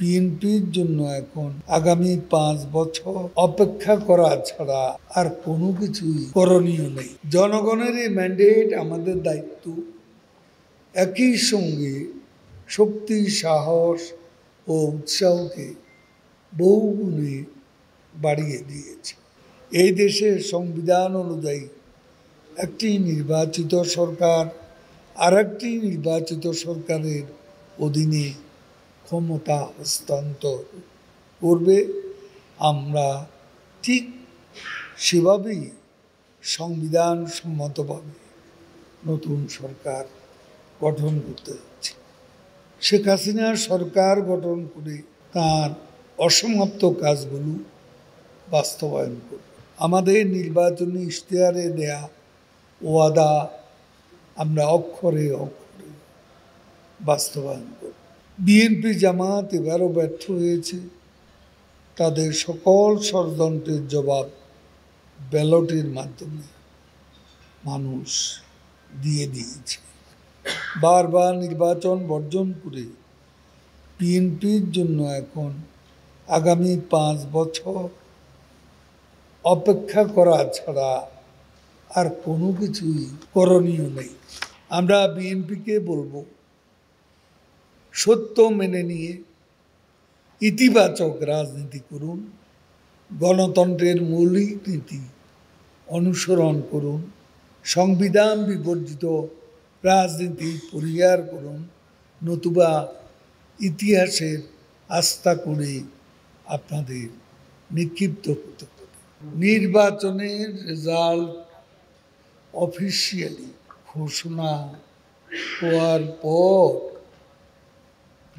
বিএনপির জন্য এখন আগামী পাঁচ বছর অপেক্ষা করা ছাড়া আর কোনো কিছুই করণীয় নেই। জনগণের এই ম্যান্ডেট আমাদের দায়িত্ব। একই সঙ্গে শক্তি, সাহস ও উৎসাহকে বহুগুণে বাড়িয়ে দিয়েছে। এই দেশের সংবিধান অনুযায়ী একটি নির্বাচিত সরকার আর একটি নির্বাচিত সরকারের অধীনে ক্ষমতা হস্তান্তর করবে, আমরা ঠিক সেভাবেই সংবিধান সম্মতভাবে নতুন সরকার গঠন করতে যাচ্ছে। শেখ হাসিনা সরকার গঠন করে তার অসমাপ্ত কাজগুলো বাস্তবায়ন করবে। আমাদের নির্বাচনী ইশতেহারে দেয়া ওয়াদা আমরা অক্ষরে অক্ষরে বাস্তবায়ন করব। বিএনপি জামাত এবারও ব্যর্থ হয়েছে। তাদের সকল ষড়যন্ত্রের জবাব ব্যালটের মাধ্যমে মানুষ দিয়ে দিয়েছে। বারবার নির্বাচন বর্জন করে বিএনপির জন্য এখন আগামী পাঁচ বছর অপেক্ষা করা ছাড়া আর কোনো কিছুই করণীয় নেই। আমরা বিএনপিকে বলব সত্য মেনে নিয়ে ইতিবাচক রাজনীতি করুন, গণতন্ত্রের মৌলিক নীতি অনুসরণ করুন, সংবিধান বিবর্জিত রাজনীতি পরিহার করুন, নতুবা ইতিহাসের আস্থা করে আপনাদের নিক্ষিপ্ত হতে নির্বাচনের রেজাল্ট অফিসিয়ালি ঘোষণা হওয়ার পর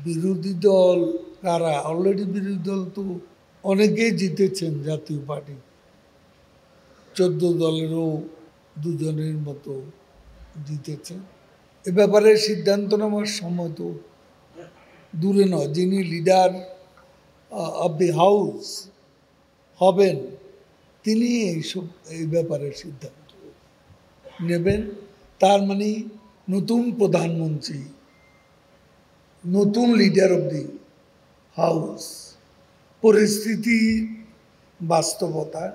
বিরোধী দল কারা? অলরেডি বিরোধী দল তো অনেকেই জিতেছেন জাতীয় পার্টি। চোদ্দ দলেরও দুজনের মতো জিতেছেন। এ ব্যাপারে সিদ্ধান্ত নেওয়ার সময় তো দূরে নয়। যিনি লিডার অব দি হাউস হবেন, তিনি এইসব এই ব্যাপারে সিদ্ধান্ত নেবেন। তার মানে নতুন প্রধানমন্ত্রী নতুন লিডার অব দি হাউস পরিস্থিতি বাস্তবতা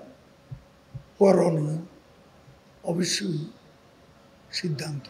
করণীয় অবশ্যই সিদ্ধান্ত।